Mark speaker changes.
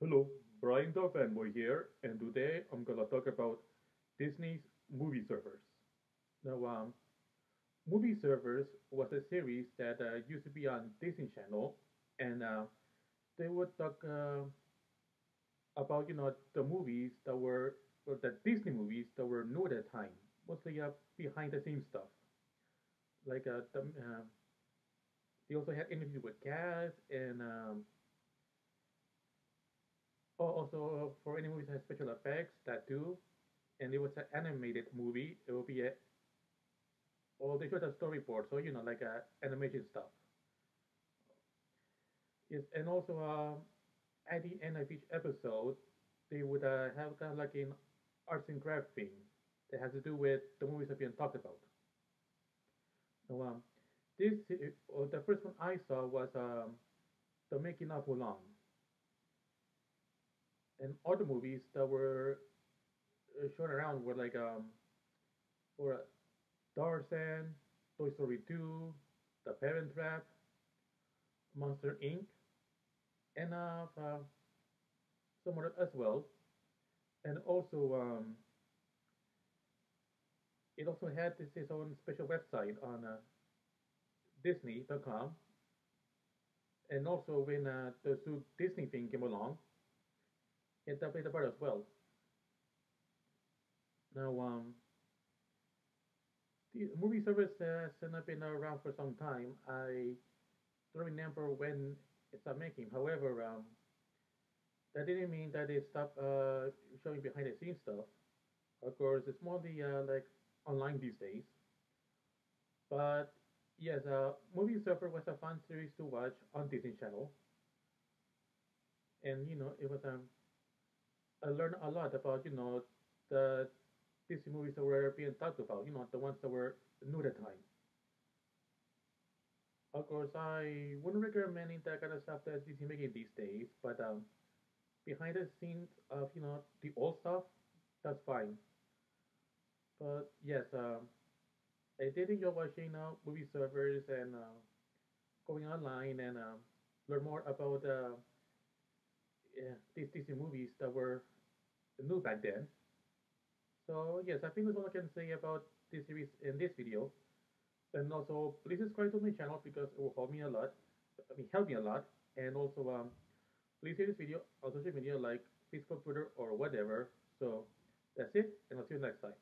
Speaker 1: Hello, Brian the Fanboy here, and today I'm gonna talk about Disney's Movie Surfers. Now, um, Movie Surfers was a series that uh, used to be on Disney Channel, and uh, they would talk uh, about you know the movies that were the Disney movies that were new at the time, mostly uh, behind the scenes stuff. Like uh, the, uh, they also had interviews with cast and um, also for any movies that have special effects, that too. And it was an animated movie. It will be a, or they showed a storyboard, so you know, like a animation stuff. Yes, and also uh, at the end of each episode, they would uh, have kind of like an arts and craft thing that has to do with the movies that being talked about. So um, this uh, the first one I saw was um, the making of Mulan and other movies that were uh, shown around were like um were Tarzan, Toy Story 2, The Parent Trap, Monster Inc., and uh, uh, as well. And also, um, it also had this its own special website on uh, Disney.com. And also, when uh, the Disney thing came along, it played a part as well. Now, um, the Movie Surfers has not been around for some time. I don't remember when it stopped making. However, um, that didn't mean that it stopped uh, showing behind the scenes stuff. Of course, it's mostly uh, like online these days. But yes, uh, Movie Surfer was a fun series to watch on Disney Channel, and you know it was um I learned a lot about you know the Disney movies that were being talked about. You know the ones that were new at the time. Of course, I wouldn't recommend that kind of stuff that Disney making these days, but um, behind the scenes of you know the old stuff, that's fine. But yes, um, I did enjoy watching uh, Movie Surfers and uh, going online and uh, learn more about uh, yeah, these DC movies that were new back then. So yes, I think that's all I can say about this series in this video. And also, please subscribe to my channel because it will help me a lot. I mean, help me a lot. And also, um, please share this video on social media like Facebook, Twitter, or whatever. So that's it, and I'll see you next time.